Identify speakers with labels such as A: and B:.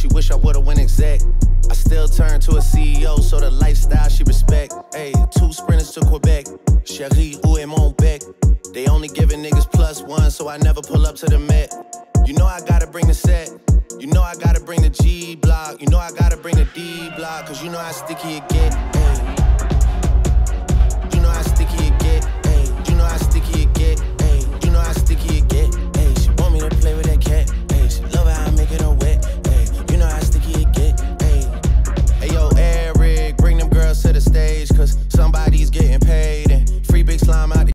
A: she wish I would've went exec. I still turn to a CEO, so the lifestyle she respect. Hey, two sprinters to Quebec. Cherie, où et mon bec? They only giving niggas plus one, so I never pull up to the Met. You know I gotta bring the set. You know I gotta bring the G block. You know I gotta bring the D block, cause you know how sticky it get. Hey.